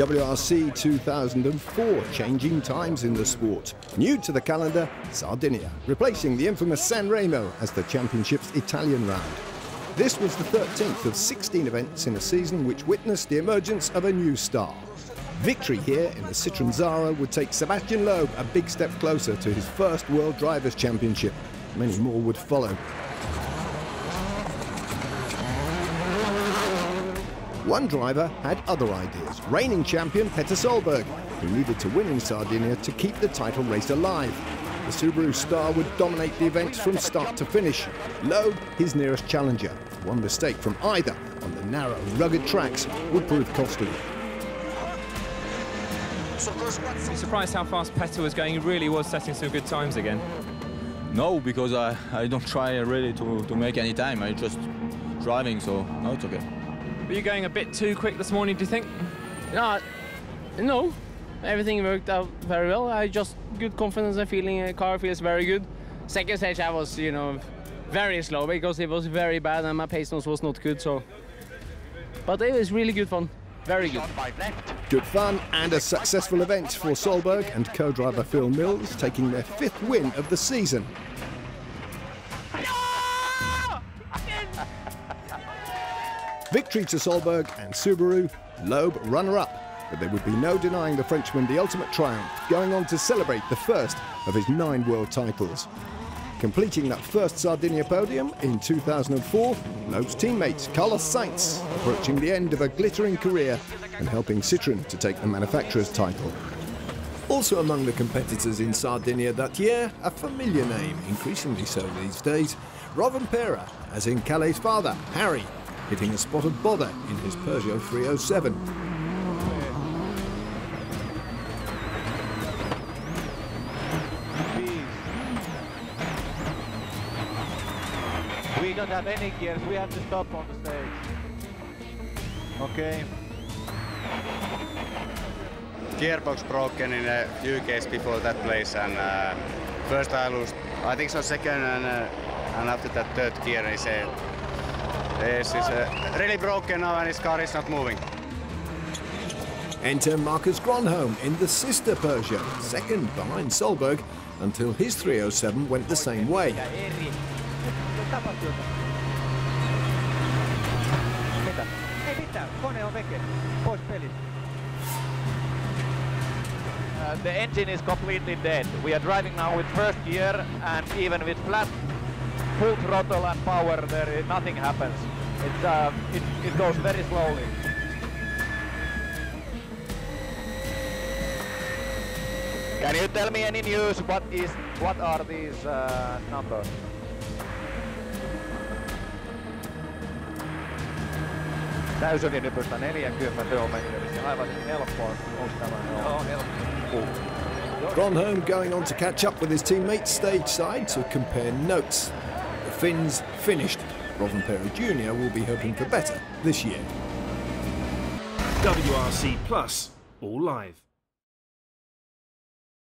WRC 2004, changing times in the sport. New to the calendar, Sardinia, replacing the infamous San Remo as the championship's Italian round. This was the 13th of 16 events in a season which witnessed the emergence of a new star. Victory here in the Citroen Xsara would take Sébastien Loeb a big step closer to his first World Drivers' Championship. Many more would follow. One driver had other ideas. Reigning champion Petter Solberg, who needed to win in Sardinia to keep the title race alive. The Subaru star would dominate the event from start to finish. Loeb, his nearest challenger. One mistake from either on the narrow, rugged tracks would prove costly. You surprised how fast Petter was going? He really was setting some good times again. No, because I, I don't try really to, to make any time. I just driving, so no, it's okay. Were you going a bit too quick this morning, do you think? No, no. Everything worked out very well. I just good confidence and feeling the car feels very good. Second stage I was, you know, very slow because it was very bad and my pace notes was not good. So, but it was really good fun. Very good. Good fun and a successful event for Solberg and co-driver Phil Mills, taking their fifth win of the season. Victory to Solberg and Subaru, Loeb runner-up, but there would be no denying the Frenchman the ultimate triumph, going on to celebrate the first of his nine world titles. Completing that first Sardinia podium in 2004, Loeb's teammate Carlos Sainz approaching the end of a glittering career and helping Citroën to take the manufacturer's title. Also among the competitors in Sardinia that year, a familiar name, increasingly so these days, Rovanperä, as in Kalle's father, Harri, hitting a spot of bother in his Peugeot 307. We don't have any gears, we have to stop on the stage. Okay. Gearbox broken in a few cases before that place and uh, first I lost, I think so second and, uh, and after that third gear is a This is uh, really broken now and his car is not moving. Enter Marcus Grönholm in the sister Peugeot, second behind Solberg, until his 307 went the same way. Uh, the engine is completely dead. We are driving now with first gear and even with flat full throttle and power, there nothing happens. It's, uh, it, it goes very slowly. Can you tell me any news? What is what are these uh, numbers? Täysöljynypystä 40 on mennyt, aivan helppoa. Onko tämä? Joo, helppoa. Grönholm going on to catch up with his teammates stage side to compare notes. Finns finished. Rovanperä Jr. will be hoping for better this year. WRC Plus, all live.